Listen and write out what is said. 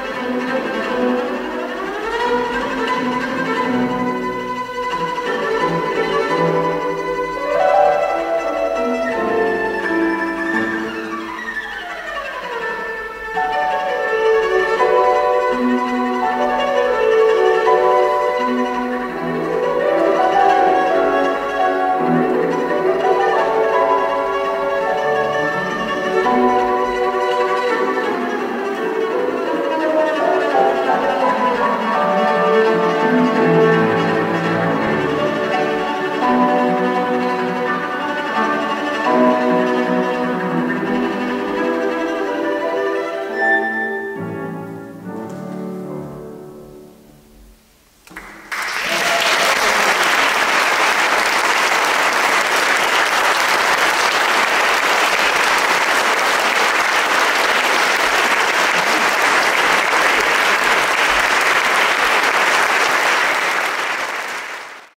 Música